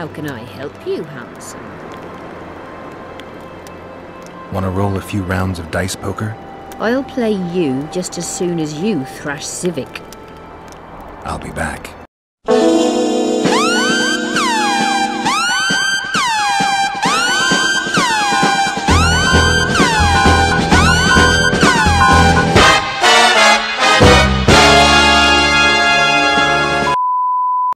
How can I help you, handsome? Want to roll a few rounds of dice poker? I'll play you just as soon as you thrash Zyvik. I'll be back.